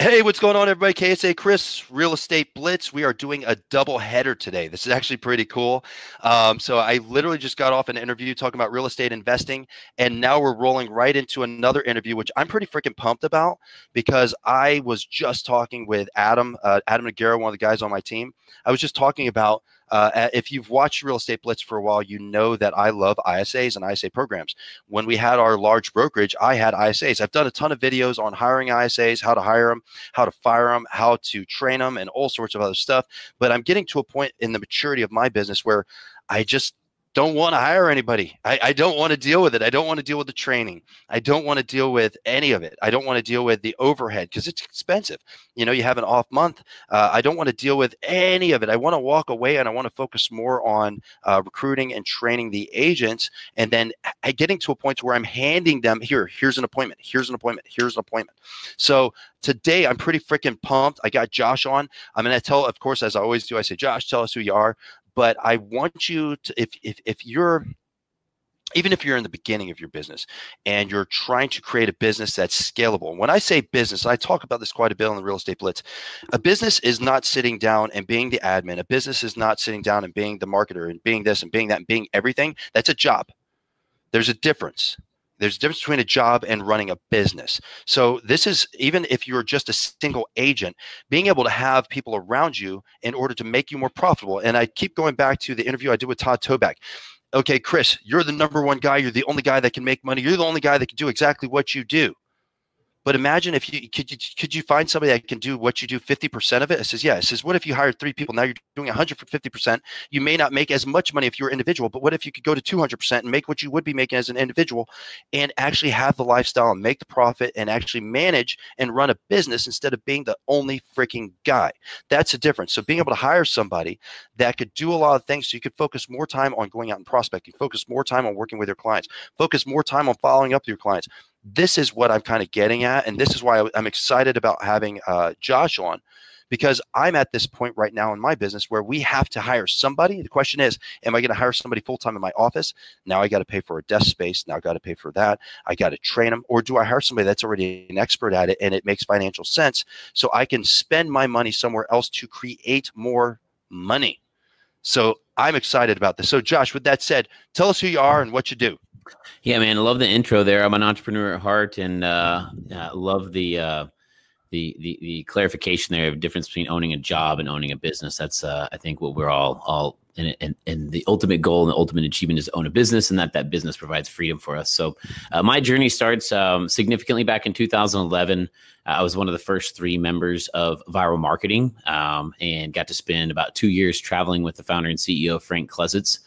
Hey, what's going on, everybody? KSA Chris, Real Estate Blitz. We are doing a double header today. This is actually pretty cool. Um, so, I literally just got off an interview talking about real estate investing, and now we're rolling right into another interview, which I'm pretty freaking pumped about because I was just talking with Adam, uh, Adam Nagara, one of the guys on my team. I was just talking about uh, if you've watched Real Estate Blitz for a while, you know that I love ISAs and ISA programs. When we had our large brokerage, I had ISAs. I've done a ton of videos on hiring ISAs, how to hire them, how to fire them, how to train them, and all sorts of other stuff. But I'm getting to a point in the maturity of my business where I just don't want to hire anybody. I, I don't want to deal with it. I don't want to deal with the training. I don't want to deal with any of it. I don't want to deal with the overhead because it's expensive. You know, you have an off month. Uh, I don't want to deal with any of it. I want to walk away and I want to focus more on uh, recruiting and training the agents and then getting to a point where I'm handing them here, here's an appointment, here's an appointment, here's an appointment. So today I'm pretty freaking pumped. I got Josh on. I'm going to tell, of course, as I always do, I say, Josh, tell us who you are but I want you to if if if you're even if you're in the beginning of your business and you're trying to create a business that's scalable. When I say business, I talk about this quite a bit on the real estate blitz. A business is not sitting down and being the admin. A business is not sitting down and being the marketer and being this and being that and being everything. That's a job. There's a difference. There's a difference between a job and running a business. So this is even if you're just a single agent, being able to have people around you in order to make you more profitable. And I keep going back to the interview I did with Todd Toback. Okay, Chris, you're the number one guy. You're the only guy that can make money. You're the only guy that can do exactly what you do. But imagine if you could you could you find somebody that can do what you do 50% of it? It says, yeah. It says, what if you hired three people? Now you're doing 100 for 50%. You may not make as much money if you're individual, but what if you could go to 200% and make what you would be making as an individual and actually have the lifestyle and make the profit and actually manage and run a business instead of being the only freaking guy? That's the difference. So being able to hire somebody that could do a lot of things so you could focus more time on going out and prospecting, focus more time on working with your clients, focus more time on following up with your clients, this is what I'm kind of getting at. And this is why I'm excited about having uh, Josh on because I'm at this point right now in my business where we have to hire somebody. The question is, am I going to hire somebody full time in my office? Now I got to pay for a desk space. Now I got to pay for that. I got to train them. Or do I hire somebody that's already an expert at it and it makes financial sense so I can spend my money somewhere else to create more money? So I'm excited about this. So, Josh, with that said, tell us who you are and what you do. Yeah, man, I love the intro there. I'm an entrepreneur at heart, and uh, love the, uh, the the the clarification there of difference between owning a job and owning a business. That's uh, I think what we're all all and, and, and the ultimate goal and the ultimate achievement is to own a business and that that business provides freedom for us. So uh, my journey starts um, significantly back in 2011. Uh, I was one of the first three members of Vyral Marketing um, and got to spend about two years traveling with the founder and CEO Frank Klesitz.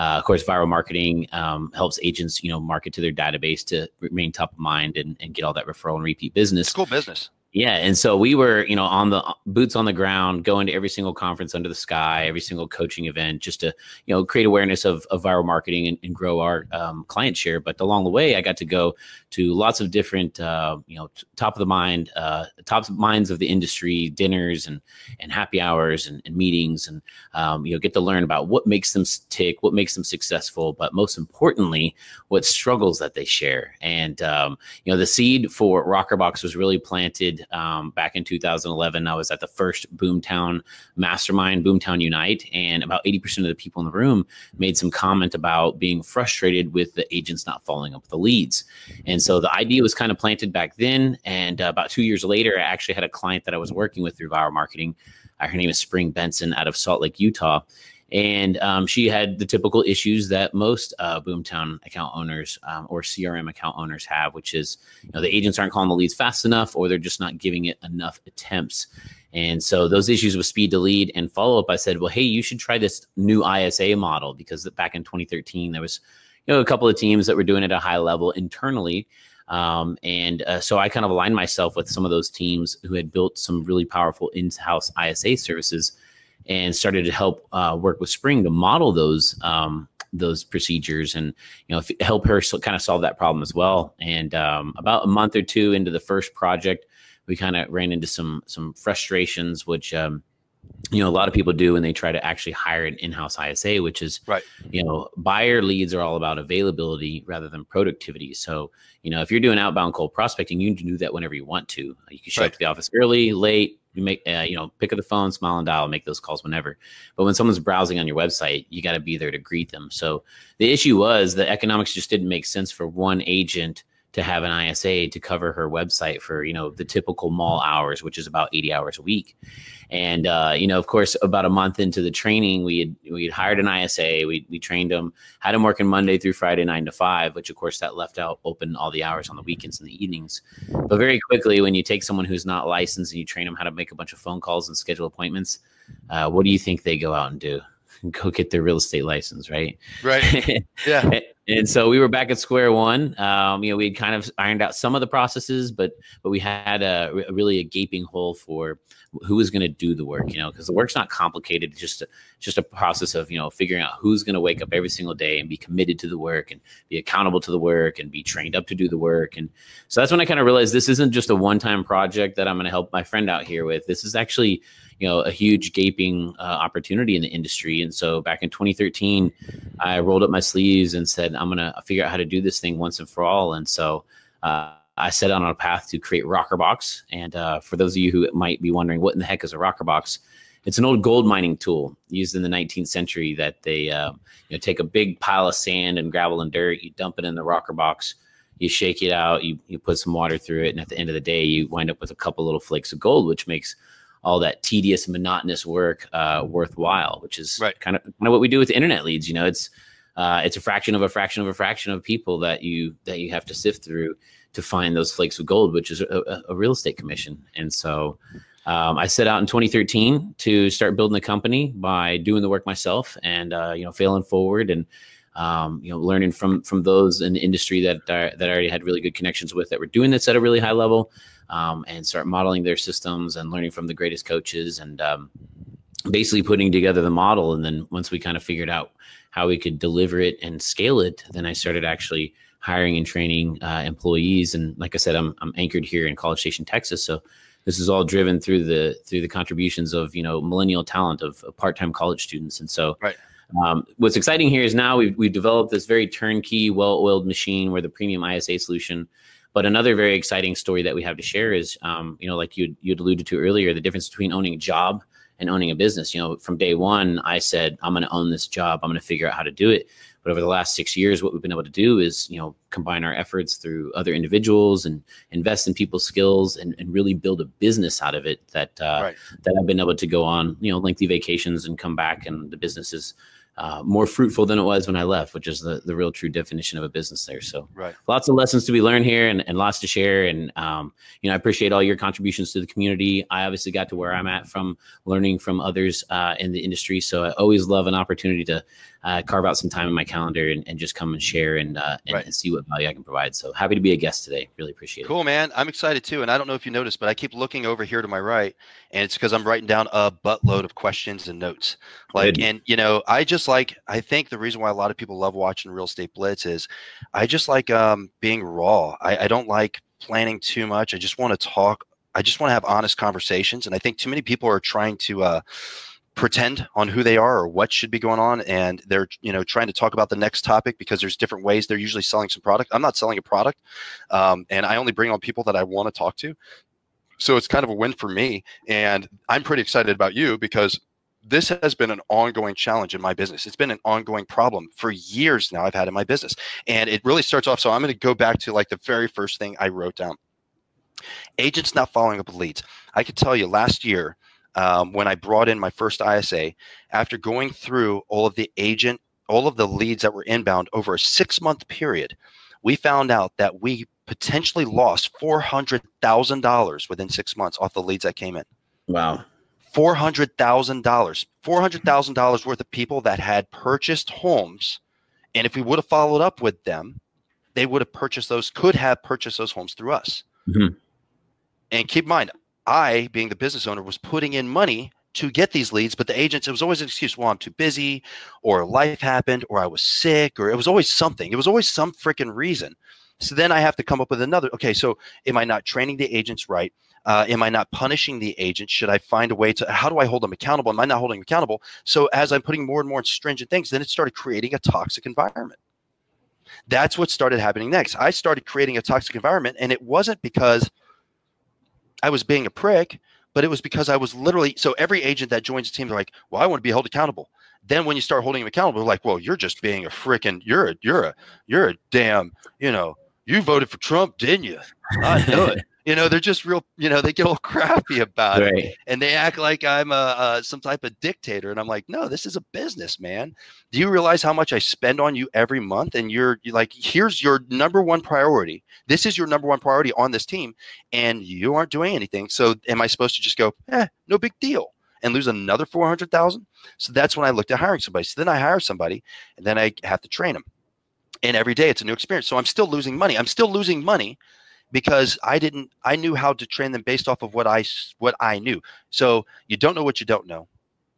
Uh, of course, Vyral marketing um, helps agents, you know, market to their database to remain top of mind and, and get all that referral and repeat business. It's cool business. Yeah, and so we were, you know, on the boots on the ground, going to every single conference under the sky, every single coaching event, just to, you know, create awareness of, of Vyral marketing and, and grow our um, client share. But along the way, I got to go to lots of different, uh, you know, top of the mind, uh, top of minds of the industry, dinners and and happy hours and, and meetings, and um, you know, get to learn about what makes them tick, what makes them successful, but most importantly, what struggles that they share. And um, you know, the seed for rokrbox was really planted um, back in 2011. I was at the first Boomtown Mastermind, Boomtown Unite, and about 80% of the people in the room made some comment about being frustrated with the agents not following up with the leads. And so the idea was kind of planted back then. And uh, about two years later, I actually had a client that I was working with through Vyral Marketing. Uh, her name is Spring Benson out of Salt Lake, Utah and um, she had the typical issues that most uh, Boomtown account owners um, or CRM account owners have, which is you know the agents aren't calling the leads fast enough, or they're just not giving it enough attempts. And so those issues with speed to lead and follow up, I said, well, hey, you should try this new ISA model because back in 2013 there was you know a couple of teams that were doing it at a high level internally. Um, and uh, so I kind of aligned myself with some of those teams who had built some really powerful in-house ISA services and started to help uh, work with Spring to model those um, those procedures and you know help her so, kind of solve that problem as well. And um, about a month or two into the first project, we kind of ran into some some frustrations, which um, you know a lot of people do when they try to actually hire an in-house isa which is right you know buyer leads are all about availability rather than productivity so you know if you're doing outbound cold prospecting you can do that whenever you want to you can show Right. up to the office early late you make uh, you know pick up the phone smile and dial make those calls whenever. But when someone's browsing on your website you got to be there to greet them. So the issue was the economics just didn't make sense for one agent to have an isa to cover her website for you know the typical mall hours which is about 80 hours a week and uh, you know, of course, about a month into the training, we had we had hired an ISA. We we trained them, had them working Monday through Friday, nine to five. Which of course that left out open all the hours on the weekends and the evenings. But very quickly, when you take someone who's not licensed and you train them how to make a bunch of phone calls and schedule appointments, uh, what do you think they go out and do? Go get their real estate license, right? Right. Yeah. and so we were back at square one. Um, you know, we had kind of ironed out some of the processes, but but we had a, a really a gaping hole for who was going to do the work. You know, because the work's not complicated; it's just a, just a process of you know figuring out who's going to wake up every single day and be committed to the work and be accountable to the work and be trained up to do the work. And so that's when I kind of realized this isn't just a one time project that I'm going to help my friend out here with. This is actually you know a huge gaping uh, opportunity in the industry. And so back in 2013, I rolled up my sleeves and said, I'm going to figure out how to do this thing once and for all. And so uh, I set out on a path to create rokrbox. And uh, for those of you who might be wondering, what in the heck is a Rockerbox? It's an old gold mining tool used in the 19th century that they uh, you know take a big pile of sand and gravel and dirt, you dump it in the rocker box, you shake it out, you you put some water through it, and at the end of the day, you wind up with a couple little flakes of gold, which makes all that tedious, monotonous work uh, worthwhile. Which is Right. kind of kind of what we do with internet leads. You know, it's uh, it's a fraction of a fraction of a fraction of people that you that you have to sift through to find those flakes of gold, which is a, a, a real estate commission. And so um, I set out in 2013 to start building the company by doing the work myself and uh, you know failing forward and um, you know learning from from those in the industry that uh, that I already had really good connections with that were doing this at a really high level um, and start modeling their systems and learning from the greatest coaches and um, basically putting together the model. And then once we kind of figured out how we could deliver it and scale it, then I started actually hiring and training uh, employees. And like I said, I'm I'm anchored here in College Station, Texas, so this is all driven through the through the contributions of you know millennial talent of, of part-time college students. And so Right. um, what's exciting here is now we've, we've developed this very turnkey, well-oiled machine. We're the premium ISA solution. But another very exciting story that we have to share is, um, you know, like you you'd alluded to earlier, the difference between owning a job and owning a business. You know, from day one, I said I'm going to own this job. I'm going to figure out how to do it. But over the last six years, what we've been able to do is, you know, combine our efforts through other individuals and invest in people's skills and, and really build a business out of it that uh, Right. that I've been able to go on, you know, lengthy vacations and come back, and the business is uh, more fruitful than it was when I left, which is the the real true definition of a business there. So Right. lots of lessons to be learned here and, and lots to share. And, um, you know, I appreciate all your contributions to the community. I obviously got to where I'm at from learning from others uh, in the industry. So I always love an opportunity to uh, carve out some time in my calendar and, and just come and share and, uh, and, Right. and see what value I can provide. So happy to be a guest today. Really appreciate it. Cool, man. I'm excited too. And I don't know if you noticed, but I keep looking over here to my right, and it's because I'm writing down a buttload of questions and notes. Like, Good. and you know, I just like, I think the reason why a lot of people love watching Real Estate Blitz is I just like um, being raw. I, I don't like planning too much. I just want to talk. I just want to have honest conversations. And I think too many people are trying to, uh, pretend on who they are or what should be going on and they're you know trying to talk about the next topic because there's different ways they're usually selling some product. I'm not selling a product um, and i only bring on people that i want to talk to. So it's kind of a win for me and i'm pretty excited about you because this has been an ongoing challenge in my business. It's been an ongoing problem for years now i've had in my business and it really starts off so i'm going to go back to like the very first thing i wrote down. Agents not following up with leads. I could tell you last year um, when I brought in my first ISA, after going through all of the agent, all of the leads that were inbound over a six month period, we found out that we potentially lost $400,000 within six months off the leads that came in. Wow. $400,000, $400,000 worth of people that had purchased homes. And if we would have followed up with them, they would have purchased those, could have purchased those homes through us. Mhm. And keep in mind, I, being the business owner, was putting in money to get these leads, but the agents, it was always an excuse. Well, I'm too busy, or life happened, or I was sick, or it was always something. It was always some freaking reason. So then I have to come up with another. Okay, so am I not training the agents right? Uh, am I not punishing the agent? Should I find a way to, how do I hold them accountable? Am I not holding them accountable? So as I'm putting more and more stringent things, then it started creating a toxic environment. That's what started happening next. I started creating a toxic environment, and it wasn't because I was being a prick, but it was because I was literally so every agent that joins the team, they're like, "Well, I want to be held accountable." Then when you start holding them accountable, like, "Well, you're just being a freaking you're a you're a you're a damn you know you voted for Trump, didn't you? I know it." You know they're just real you know they get all crappy about right. it and they act like i'm a, a, some type of dictator and i'm like no this is a business man. Do you realize how much i spend on you every month and you're, you're like here's your number one priority. This is your number one priority on this team and you aren't doing anything so am i supposed to just go eh no big deal and lose another 400000 so that's when i looked at hiring somebody. So then i hire somebody and then i have to train them and every day it's a new experience so i'm still losing money. I'm still losing money because I didn't I knew how to train them based off of what I what I knew. So you don't know what you don't know,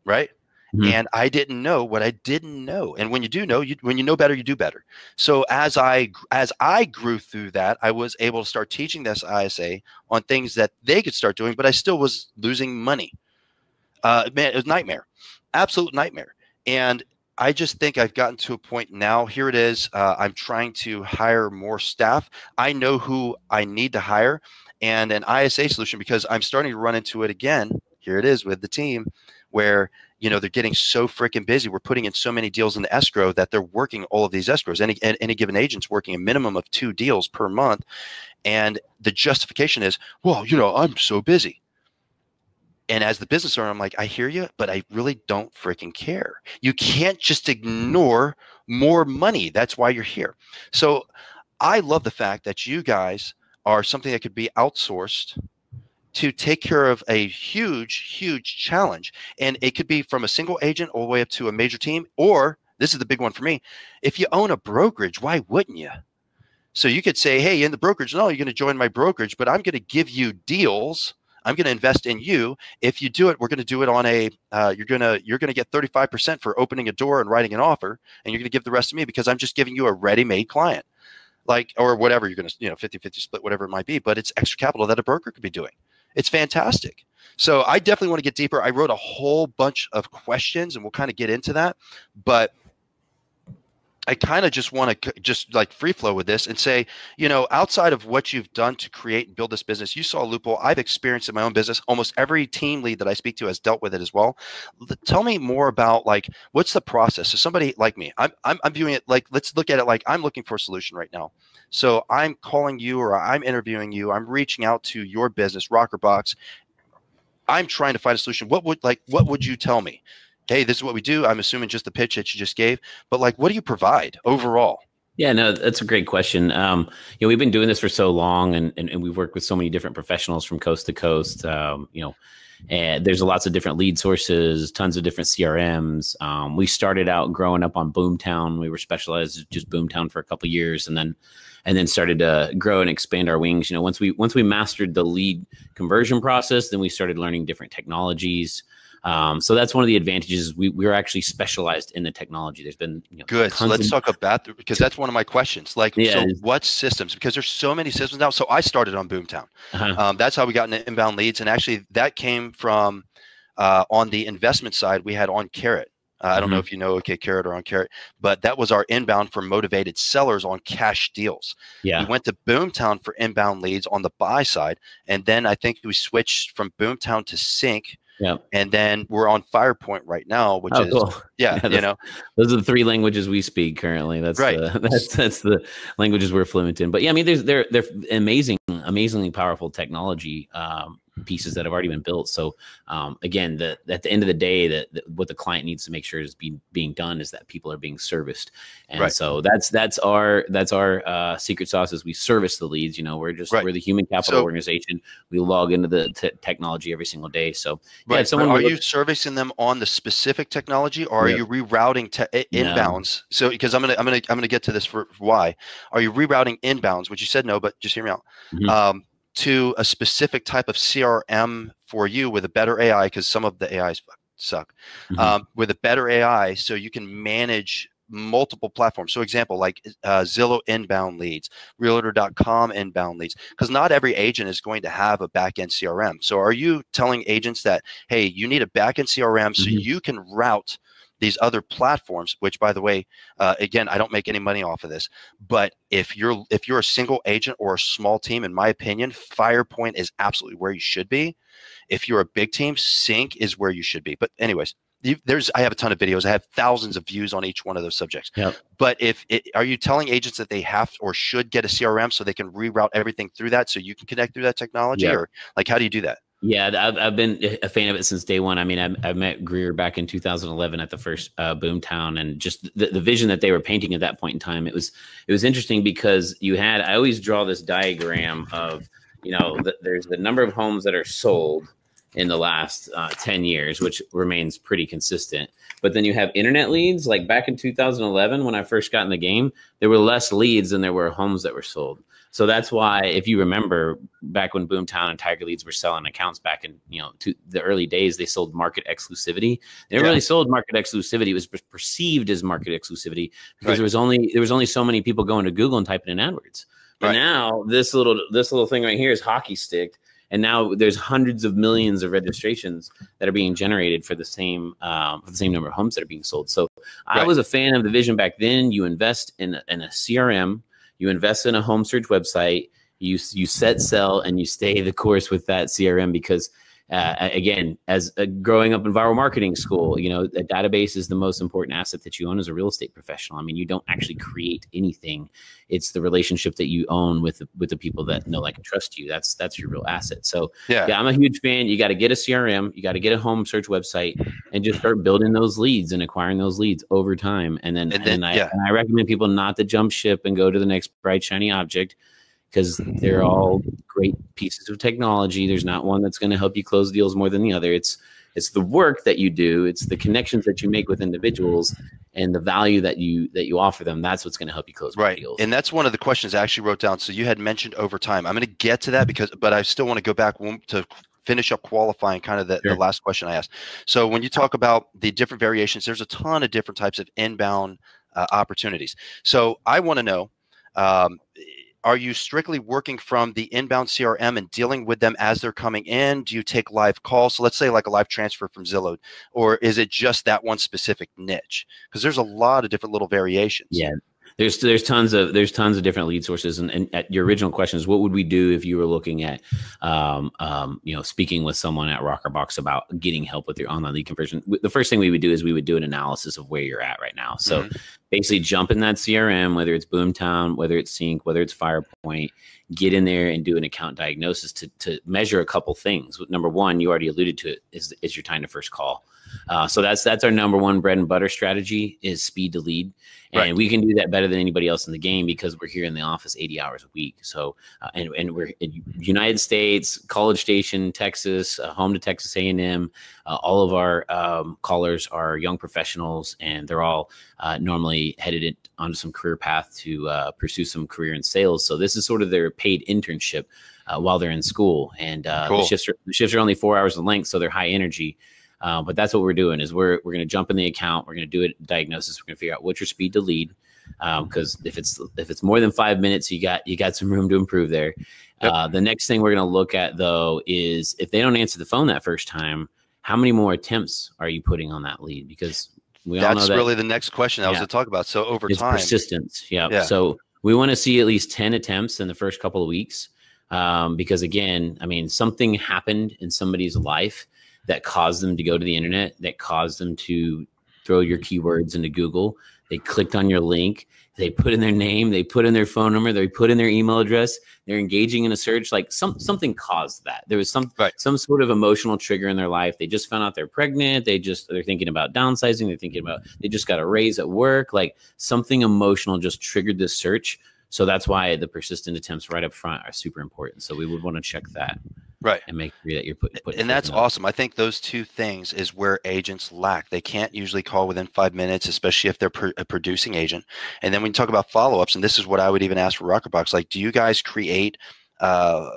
right? Mm-hmm. And I didn't know what I didn't know. And when you do know, you when you know better, you do better. So as I as I grew through that, I was able to start teaching this ISA on things that they could start doing, but I still was losing money. Uh, man, it was nightmare, absolute nightmare. And I just think I've gotten to a point now. Here it is. Uh, I'm trying to hire more staff. I know who I need to hire and an ISA solution because I'm starting to run into it again. Here it is with the team where you know they're getting so freaking busy. We're putting in so many deals in the escrow that they're working all of these escrows. Any any given agent's working a minimum of two deals per month, and the justification is, well, you know, I'm so busy and as the business owner, I'm like, I hear you, but I really don't freaking care. You can't just ignore more money. That's why you're here. So I love the fact that you guys are something that could be outsourced to take care of a huge, huge challenge. And it could be from a single agent all the way up to a major team, or this is the big one for me. If you own a brokerage, why wouldn't you? So you could say, hey, in the brokerage, no, you're going to join my brokerage, but I'm going to give you deals I'm going to invest in you. If you do it, we're going to do it on a. Uh, you're gonna you're gonna get 35% for opening a door and writing an offer, and you're going to give the rest to me because I'm just giving you a ready-made client, like or whatever you're going to you know 50-50 split whatever it might be. But it's extra capital that a broker could be doing. It's fantastic. So I definitely want to get deeper. I wrote a whole bunch of questions, and we'll kind of get into that, but I kind of just want to just like free flow with this and say, you know, outside of what you've done to create and build this business, you saw a loophole. I've experienced in my own business. Almost every team lead that I speak to has dealt with it as well. Tell me more about like what's the process. So somebody like me, I'm I'm, I'm viewing it like let's look at it like I'm looking for a solution right now. So I'm calling you or I'm interviewing you. I'm reaching out to your business, rokrbox. I'm trying to find a solution. What would like what would you tell me? Hey, this is what we do. I'm assuming just the pitch that you just gave, but like, what do you provide overall? Yeah, no, that's a great question. Um, you know, we've been doing this for so long, and, and, and we've worked with so many different professionals from coast to coast. Um, you know, and there's lots of different lead sources, tons of different CRMs. Um, we started out growing up on Boomtown. We were specialized just Boomtown for a couple years, and then and then started to grow and expand our wings. You know, once we once we mastered the lead conversion process, then we started learning different technologies. Um, so that's one of the advantages. We we're actually specialized in the technology. There's been you know, good. So let's talk about that because that's one of my questions. Like, yeah, so what systems? Because there's so many systems now. So I started on Boomtown. Uh-huh. Um, that's how we got into inbound leads, and actually that came from uh, on the investment side. We had on Carrot. Uh, I don't mm-hmm. know if you know OK Carrot or on Carrot, but that was our inbound for motivated sellers on cash deals. Yeah. We went to Boomtown for inbound leads on the buy side. And then I think we switched from Boomtown to Sync yeah. And then we're on Firepoint right now, which oh, is cool. yeah, yeah you know, those are the three languages we speak currently. That's right. The, that's that's the languages we're fluent in. But yeah, I mean, there's they're they're amazing, amazingly powerful technology. Um, pieces that have already been built. So um, again, the, at the end of the day, that what the client needs to make sure is being being done is that people are being serviced, and right. so that's that's our that's our uh, secret sauce is we service the leads. You know, we're just right. we're the human capital so, organization. We log into the t- technology every single day. So yeah, right. someone are you servicing them on the specific technology, or yep. are you rerouting te- inbounds? No. So because I'm gonna I'm gonna I'm gonna get to this for why are you rerouting inbounds? Which you said no, but just hear me out. Mm-hmm. Um, to a specific type of CRM for you with a better AI, because some of the AIs suck, mm-hmm. um, with a better AI, so you can manage multiple platforms. So, example like uh, Zillow inbound leads, Realtor.com inbound leads, because not every agent is going to have a backend CRM. So, are you telling agents that hey, you need a backend CRM so mm-hmm. you can route these other platforms which by the way uh, again i don't make any money off of this but if you're if you're a single agent or a small team in my opinion firepoint is absolutely where you should be. If you're a big team sync is where you should be. But anyways there's i have a ton of videos. I have thousands of views on each one of those subjects. Yep. but if it, are you telling agents that they have or should get a crm so they can reroute everything through that so you can connect through that technology yep. or like how do you do that yeah, I've, I've been a fan of it since day one. I mean, I, I met Grier back in 2011 at the first uh, Boomtown, and just the, the vision that they were painting at that point in time. It was it was interesting because you had. I always draw this diagram of you know the, there's the number of homes that are sold in the last uh, 10 years, which remains pretty consistent. But then you have internet leads. Like back in 2011, when I first got in the game, there were less leads than there were homes that were sold. So that's why, if you remember, back when Boomtown and Tiger Leads were selling accounts back in you know to the early days, they sold market exclusivity. They yeah. really sold market exclusivity. It was perceived as market exclusivity because right. there was only there was only so many people going to Google and typing in AdWords. But right. now this little this little thing right here is hockey stick, and now there's hundreds of millions of registrations that are being generated for the same um, for the same number of homes that are being sold. So right. I was a fan of the vision back then. You invest in in a CRM you invest in a home search website you you set sell and you stay the course with that crm because uh, again as uh, growing up in Vyral marketing school you know the database is the most important asset that you own as a real estate professional. I mean you don't actually create anything. It's the relationship that you own with with the people that know like and trust you. That's that's your real asset. So yeah, yeah i'm a huge fan. You got to get a crm you got to get a home search website and just start building those leads and acquiring those leads over time. And then and, then, and I, yeah. and I recommend people not to jump ship and go to the next bright shiny object because they're all great pieces of technology. There's not one that's going to help you close deals more than the other. It's it's the work that you do, it's the connections that you make with individuals, and the value that you that you offer them. That's what's going to help you close right. deals. And that's one of the questions I actually wrote down. So you had mentioned over time. I'm going to get to that because, but I still want to go back to finish up qualifying kind of the, sure. the last question I asked. So when you talk about the different variations, there's a ton of different types of inbound uh, opportunities. So I want to know. Um, are you strictly working from the inbound CRM and dealing with them as they're coming in? Do you take live calls? So let's say like a live transfer from Zillow, or is it just that one specific niche? Because there's a lot of different little variations. Yeah, there's there's tons of there's tons of different lead sources. And, and at your original question is what would we do if you were looking at um, um, you know speaking with someone at rokrbox about getting help with your online lead conversion? The first thing we would do is we would do an analysis of where you're at right now. So mm-hmm. basically jump in that crm whether it's boomtown whether it's sync whether it's firepoint get in there and do an account diagnosis to, to measure a couple things. Number one you already alluded to it is, is your time to first call uh, so that's that's our number one bread and butter strategy is speed to lead, and right. we can do that better than anybody else in the game because we're here in the office 80 hours a week. So uh, and and we're in United States, College Station, Texas, uh, home to Texas A&M. Uh, all of our um, callers are young professionals, and they're all uh, normally headed it onto some career path to uh, pursue some career in sales. So this is sort of their paid internship. while they're in school, and cool. the shifts are, the shifts are only four hours in length, so they're high energy. Uh, but that's what we're doing is we're we're going to jump in the account. We're going to do a diagnosis. We're going to figure out what's your speed to lead. Because um, if it's if it's more than five minutes, you got you got some room to improve there. Yep. Uh, the next thing we're going to look at though is if they don't answer the phone that first time, how many more attempts are you putting on that lead? Because we that's all know that, really the next question I was to talk about. So over it's time, persistence. Yeah. yeah. So we want to see at least ten attempts in the first couple of weeks. Um, because again, I mean, something happened in somebody's life that caused them to go to the internet, that caused them to throw your mm-hmm. keywords into Google. They clicked on your link, they put in their name, they put in their phone number, they put in their email address, they're engaging in a search. Like some something caused that. There was some right. some sort of emotional trigger in their life. They just found out they're pregnant. They just they're thinking about downsizing. They're thinking about they just got a raise at work. Like something emotional just triggered this search. So that's why the persistent attempts right up front are super important. So we would want to check that right. and make sure that you're putting put and that's awesome. I think those two things is where agents lack. They can't usually call within five minutes especially if they're pr- a producing agent. And then when you talk about follow-ups and this is what i would even ask for rokrbox. Like do you guys create uh,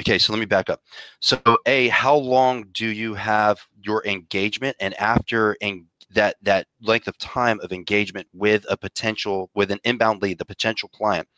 okay so let me back up. So a how long do you have your engagement? And after en- that that length of time of engagement with a potential with an inbound lead, the potential client.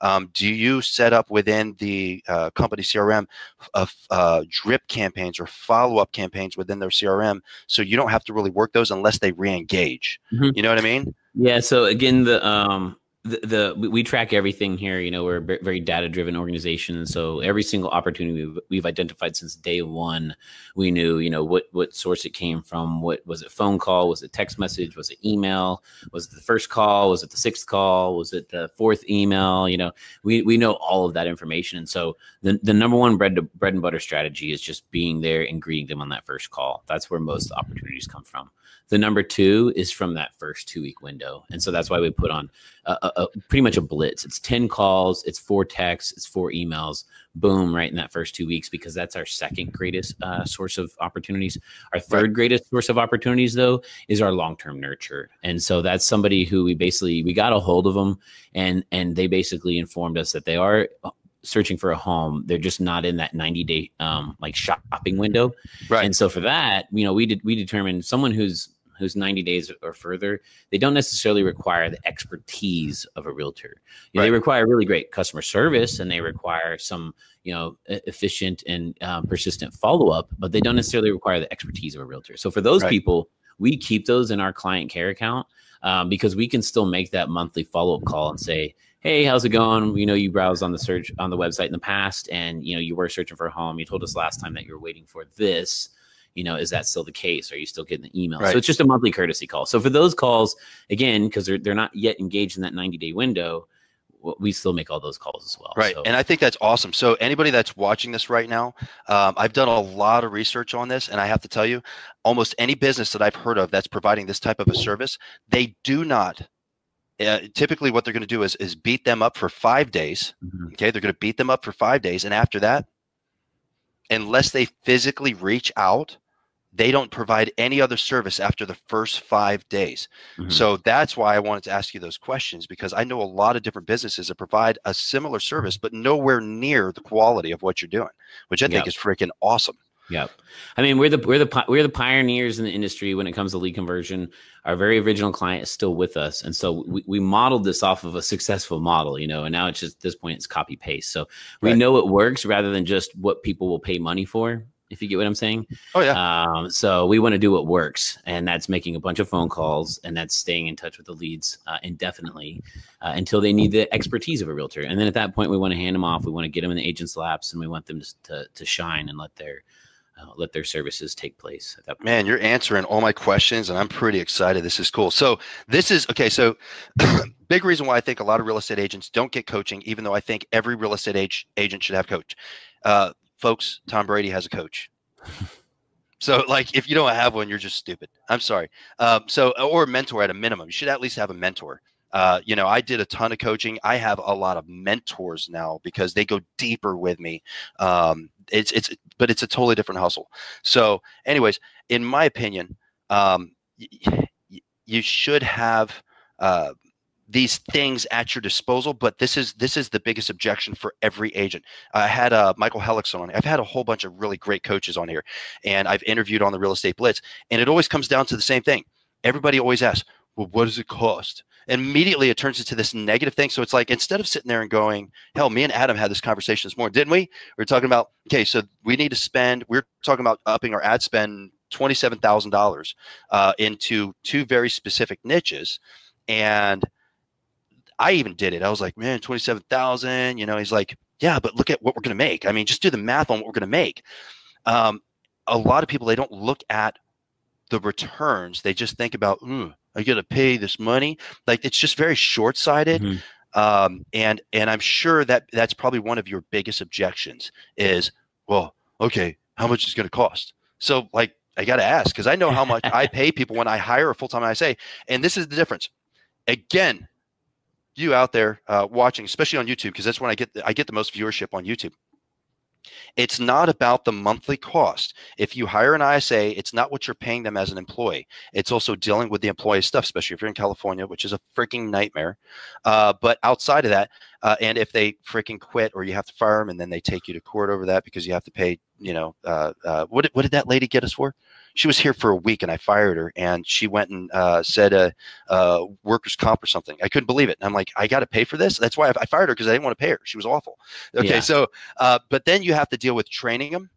Um, do you set up within the uh, company CRM of uh, drip campaigns or follow up campaigns within their CRM so you don't have to really work those unless they re-engage? Mm-hmm. You know what I mean? Yeah. So again, the um, the, the we track everything here. You know, we're a very data driven organization, so every single opportunity we've, we've, identified since day one, we knew you know what what source it came from. What was it? Phone call? Was it text message? Was it email? Was it the first call? Was it the sixth call? Was it the fourth email? You know, we we know all of that information, and so the the number one bread to, bread and butter strategy is just being there and greeting them on that first call. That's where most opportunities come from. The number two is from that first two week window. And so that's why we put on a, a, a, pretty much a blitz. It's 10 calls, it's four texts, it's four emails, boom, right in that first two weeks, because that's our second greatest uh, source of opportunities. Our third greatest source of opportunities, though, is our long term nurture. And so that's somebody who we basically we got a hold of them and and they basically informed us that they are searching for a home they're just not in that 90 day um like shopping window right and so for that you know we did we determined someone who's who's 90 days or further, they don't necessarily require the expertise of a realtor. You know, right. They require really great customer service and they require some, you know, efficient and um, persistent follow up, but they don't necessarily require the expertise of a realtor. So for those right. people, we keep those in our client care account um, because we can still make that monthly follow up call and say, hey how's it going you know you browsed on the search on the website in the past and you know you were searching for a home you told us last time that you were waiting for this you know, is that still the case? Are you still getting the email? Right. So it's just a monthly courtesy call. So for those calls, again, because they're, they're not yet engaged in that 90 day window, we still make all those calls as well. Right. So. And I think that's awesome. So anybody that's watching this right now, um, I've done a lot of research on this, and I have to tell you, almost any business that I've heard of that's providing this type of a service, they do not. Uh, typically, what they're going to do is is beat them up for five days. Mm-hmm. Okay, they're going to beat them up for five days, and after that, unless they physically reach out they don't provide any other service after the first five days. Mm-hmm. So that's why I wanted to ask you those questions because I know a lot of different businesses that provide a similar service, but nowhere near the quality of what you're doing, which I yep. think is freaking awesome. Yeah, I mean we're the we're the we're the pioneers in the industry when it comes to lead conversion. Our very original client is still with us, and so we, we modeled this off of a successful model, you know. And now it's just at this point it's copy paste. So we right. know it works rather than just what people will pay money for if you get what I'm saying. Oh yeah. Um, so we want to do what works, and that's making a bunch of phone calls, and that's staying in touch with the leads uh, indefinitely uh, until they need the expertise of a realtor. And then at that point, we want to hand them off. We want to get them in the agent's laps, and we want them to to, to shine and let their uh, let their services take place at that point. Man, you're answering all my questions, and I'm pretty excited. This is cool. So this is okay. So big reason why I think a lot of real estate agents don't get coaching, even though I think every real estate age, agent should have coach. Uh, folks, Tom Brady has a coach. So, like, if you don't have one, you're just stupid. I'm sorry. Um, so, or a mentor at a minimum. You should at least have a mentor. Uh, you know, I did a ton of coaching. I have a lot of mentors now because they go deeper with me. Um, it's it's, but it's a totally different hustle. So, anyways, in my opinion, um, you should have uh, these things at your disposal but this is this is the biggest objection for every agent. I had uh, michael hellickson on i've had a whole bunch of really great coaches on here and i've interviewed on the real estate blitz and it always comes down to the same thing. Everybody always asks well what does it cost? And immediately it turns into this negative thing so it's like instead of sitting there and going hell me and adam had this conversation this morning didn't we? We are talking about okay so we need to spend we're talking about upping our ad spend $27000 uh, into two very specific niches and I even did it. I was like, man, 27,000, you know, he's like, yeah, but look at what we're going to make. I mean, just do the math on what we're going to make. Um, a lot of people, they don't look at the returns. They just think about, I got to pay this money. Like it's just very short sighted. Mm-hmm. Um, and, and I'm sure that that's probably one of your biggest objections is, well, okay, how much is going to cost? So like, I got to ask, cause I know how much I pay people when I hire a full-time I say, And this is the difference. Again, you out there uh, watching, especially on YouTube, because that's when I get the, I get the most viewership on YouTube. It's not about the monthly cost. If you hire an ISA, it's not what you're paying them as an employee. It's also dealing with the employee stuff, especially if you're in California, which is a freaking nightmare. Uh, but outside of that, uh, and if they freaking quit or you have to fire them and then they take you to court over that because you have to pay, you know, uh, uh what, what did that lady get us for? She was here for a week and I fired her and she went and uh, said a uh, uh, workers comp or something. I couldn't believe it. And I'm like, I got to pay for this. That's why I, I fired her because I didn't want to pay her. She was awful. Okay, yeah. so uh, but then you have to deal with training them.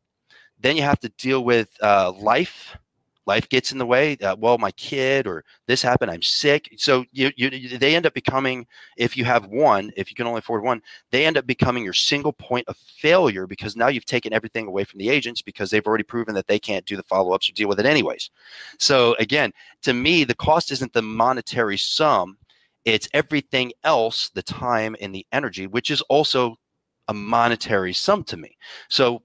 Then you have to deal with uh, life life gets in the way. Uh, well, my kid or this happened, I'm sick. So you, you, they end up becoming, if you have one, if you can only afford one, they end up becoming your single point of failure because now you've taken everything away from the agents because they've already proven that they can't do the follow ups or deal with it anyways. So again, to me, the cost isn't the monetary sum. It's everything else, the time and the energy, which is also a monetary sum to me. So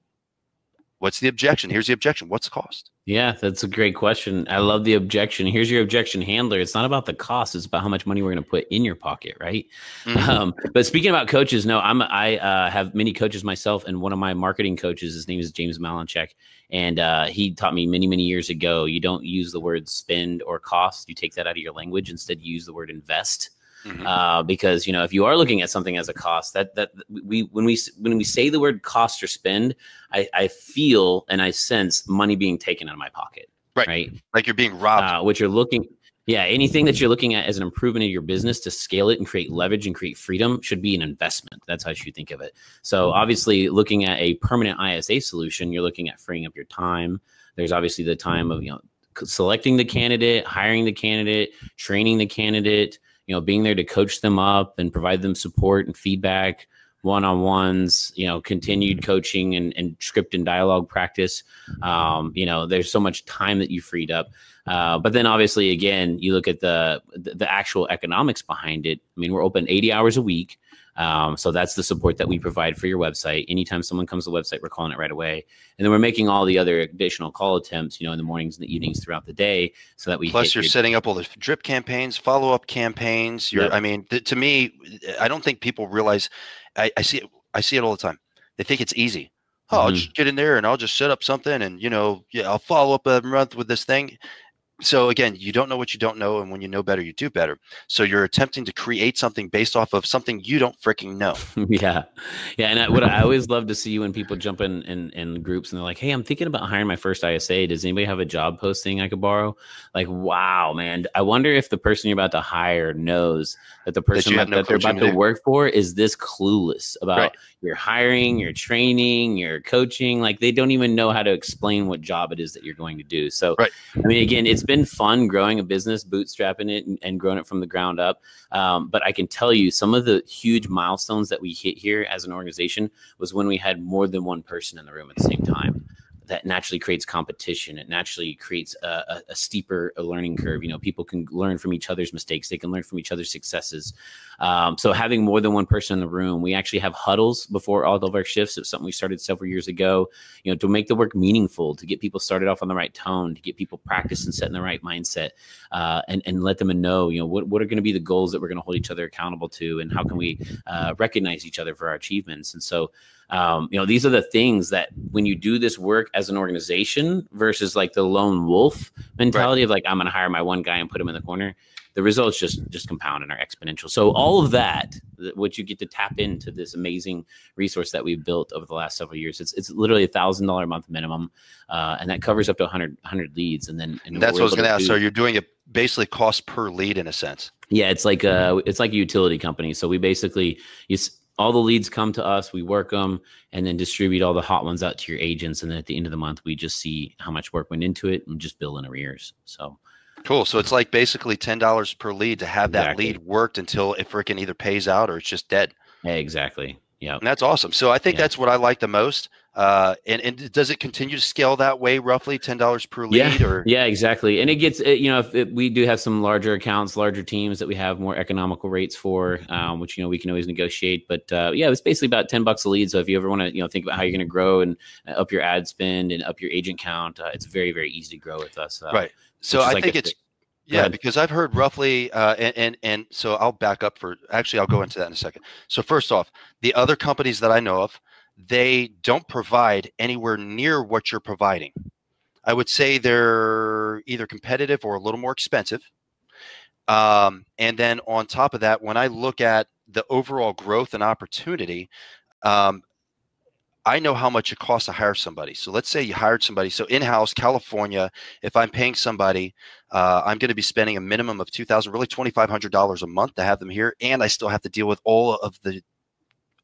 what's the objection? Here's the objection. What's the cost? Yeah, that's a great question. I love the objection. Here's your objection handler. It's not about the cost; it's about how much money we're going to put in your pocket, right? Mm-hmm. Um, but speaking about coaches, no, I'm I uh, have many coaches myself, and one of my marketing coaches, his name is James Malinchak, and uh, he taught me many many years ago. You don't use the word spend or cost; you take that out of your language. Instead, you use the word invest. Mm-hmm. Uh, because you know if you are looking at something as a cost that that we when we when we say the word cost or spend I, I feel and I sense money being taken out of my pocket right. right? Like you're being robbed. Uh, what you're looking yeah anything that you're looking at as an improvement in your business to scale it and create leverage and create freedom should be an investment. That's how you should think of it. So mm-hmm. obviously looking at a permanent ISA solution you're looking at freeing up your time. There's obviously the time of you know selecting the candidate hiring the candidate training the candidate you know, being there to coach them up and provide them support and feedback, one on ones, you know, continued coaching and, and script and dialogue practice. Um, you know, there's so much time that you freed up. Uh, but then obviously, again, you look at the, the actual economics behind it. I mean, we're open 80 hours a week. Um, so that's the support that we provide for your website. Anytime someone comes to the website, we're calling it right away. And then we're making all the other additional call attempts, you know, in the mornings and the evenings throughout the day so that we plus you're your- setting up all the drip campaigns, follow up campaigns. You're, yep. I mean, to me, I don't think people realize I, I see it. I see it all the time. They think it's easy. Oh, mm-hmm. I'll just get in there and I'll just set up something and you know, yeah, I'll follow up a month with this thing so again you don't know what you don't know and when you know better you do better. So you're attempting to create something based off of something you don't freaking know. Yeah. Yeah and I, what i always love to see when people jump in, in in groups and they're like hey i'm thinking about hiring my first isa does anybody have a job posting i could borrow? Like wow man. I wonder if the person you're about to hire knows that the person that, no that they're about to work for is this clueless about right. your hiring your training your coaching. Like they don't even know how to explain what job it is that you're going to do. So right. i mean again it's been fun growing a business, bootstrapping it, and, and growing it from the ground up. Um, but I can tell you some of the huge milestones that we hit here as an organization was when we had more than one person in the room at the same time that naturally creates competition. It naturally creates a, a, a, steeper learning curve. You know, people can learn from each other's mistakes. They can learn from each other's successes. Um, so having more than one person in the room, we actually have huddles before all of our shifts. It's something we started several years ago. You know, to make the work meaningful, to get people started off on the right tone, to get people practice and set in the right mindset, uh, and and let them know, you know, what what are going to be the goals that we're going to hold each other accountable to, and how can we uh, recognize each other for our achievements. And so um, you know these are the things that when you do this work as an organization versus like the lone wolf mentality right. of like i'm going to hire my one guy and put him in the corner the results just just compound and are exponential. So all of that what you get to tap into this amazing resource that we've built over the last several years it's it's literally a thousand dollar a month minimum uh, and that covers up to 100 100 leads and then and that's what i was going to ask. so you're doing it basically cost per lead in a sense. Yeah it's like a it's like a utility company. So we basically you all the leads come to us we work them and then distribute all the hot ones out to your agents and then at the end of the month we just see how much work went into it and just bill in arrears so. Cool so it's like basically $10 per lead to have that lead worked until it freaking either pays out or it's just dead. Exactly yeah that's awesome so i think yeah. that's what i like the most uh, and, and does it continue to scale that way, roughly ten dollars per lead? Yeah, or yeah, exactly. And it gets, you know, if it, we do have some larger accounts, larger teams that we have more economical rates for, um, which you know we can always negotiate. But uh, yeah, it's basically about ten bucks a lead. So if you ever want to, you know, think about how you're going to grow and uh, up your ad spend and up your agent count, uh, it's very very easy to grow with us. Uh, right. So I think it's. Yeah, because I've heard roughly, uh, and, and and so I'll back up for. Actually, I'll go into that in a second. So first off, the other companies that I know of, they don't provide anywhere near what you're providing. I would say they're either competitive or a little more expensive. Um, and then on top of that, when I look at the overall growth and opportunity, um, I know how much it costs to hire somebody. So let's say you hired somebody. So in house, California, if I'm paying somebody, uh, I'm going to be spending a minimum of two thousand, really twenty five hundred dollars a month to have them here, and I still have to deal with all of the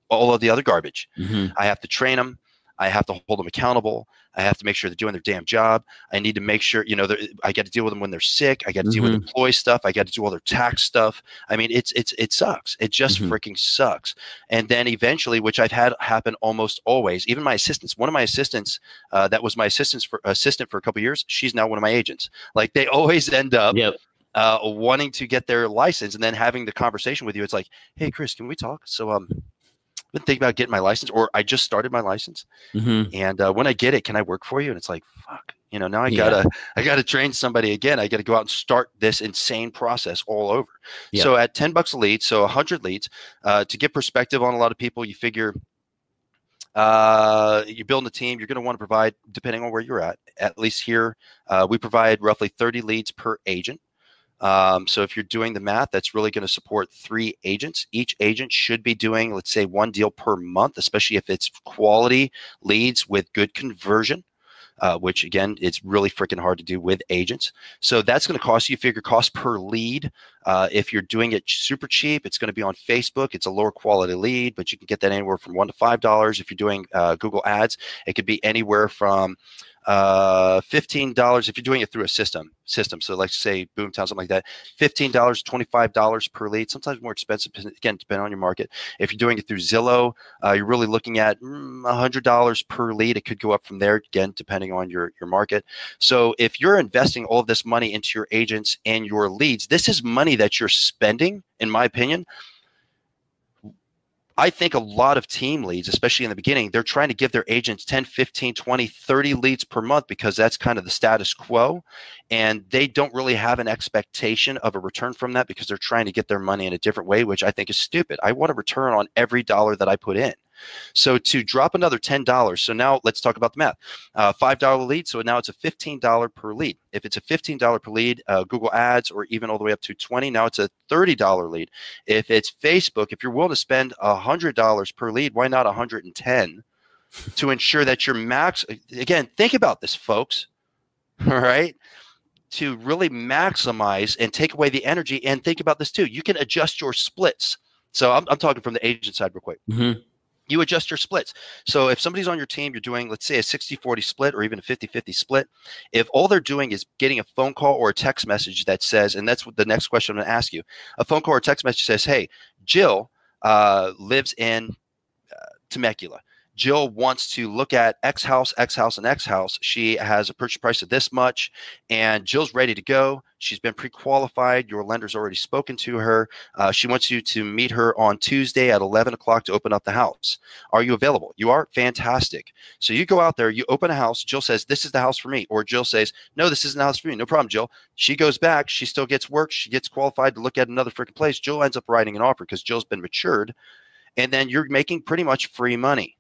all of the other garbage. Mm-hmm. I have to train them. I have to hold them accountable. I have to make sure they're doing their damn job. I need to make sure, you know, I got to deal with them when they're sick. I got to mm-hmm. deal with mm-hmm. employee stuff. I got to do all their tax stuff. I mean, it's it's it sucks. It just mm-hmm. freaking sucks. And then eventually, which I've had happen almost always, even my assistants. One of my assistants, uh, that was my assistants for assistant for a couple years. She's now one of my agents. Like they always end up. Yep. Uh, wanting to get their license and then having the conversation with you, it's like, hey, Chris, can we talk? So, um, been thinking about getting my license, or I just started my license. Mm-hmm. And uh, when I get it, can I work for you? And it's like, fuck, you know, now I gotta, I gotta train somebody again. I gotta go out and start this insane process all over. Yeah. So at ten bucks a lead, so hundred leads, uh, to get perspective on a lot of people, you figure uh, you're building a team you're going to want to provide depending on where you're at at least here uh, we provide roughly 30 leads per agent um, so if you're doing the math, that's really going to support three agents. Each agent should be doing, let's say, one deal per month, especially if it's quality leads with good conversion. Uh, which again, it's really freaking hard to do with agents. So that's going to cost you. Figure cost per lead. Uh, if you're doing it super cheap, it's going to be on Facebook. It's a lower quality lead, but you can get that anywhere from one to five dollars. If you're doing uh, Google Ads, it could be anywhere from uh, $15 if you're doing it through a system system. So let's say Boomtown, something like that, $15, $25 per lead, sometimes more expensive, again, depending on your market. If you're doing it through Zillow, uh, you're really looking at mm, $100 per lead. It could go up from there, again, depending on your, your market. So if you're investing all of this money into your agents and your leads, this is money that you're spending, in my opinion, I think a lot of team leads, especially in the beginning, they're trying to give their agents 10, 15, 20, 30 leads per month because that's kind of the status quo. And they don't really have an expectation of a return from that because they're trying to get their money in a different way, which I think is stupid. I want a return on every dollar that I put in. So to drop another $10, so now let's talk about the math. Uh, $5 lead, so now it's a $15 per lead. If it's a $15 per lead, uh, Google Ads, or even all the way up to 20, now it's a $30 lead. If it's Facebook, if you're willing to spend $100 per lead, why not 110 to ensure that your max, again, think about this, folks, all right? To really maximize and take away the energy, and think about this too. You can adjust your splits. So I'm, I'm talking from the agent side real quick. Mm-hmm you adjust your splits. So if somebody's on your team, you're doing, let's say, a 60 40 split or even a 50 50 split. If all they're doing is getting a phone call or a text message that says, and that's what the next question I'm going to ask you a phone call or text message says, Hey, Jill uh, lives in uh, Temecula. Jill wants to look at X house, X house, and X house. She has a purchase price of this much, and Jill's ready to go. She's been pre qualified. Your lender's already spoken to her. Uh, she wants you to meet her on Tuesday at 11 o'clock to open up the house. Are you available? You are? Fantastic. So you go out there, you open a house. Jill says, This is the house for me. Or Jill says, No, this isn't the house for me. No problem, Jill. She goes back. She still gets work. She gets qualified to look at another freaking place. Jill ends up writing an offer because Jill's been matured. And then you're making pretty much free money.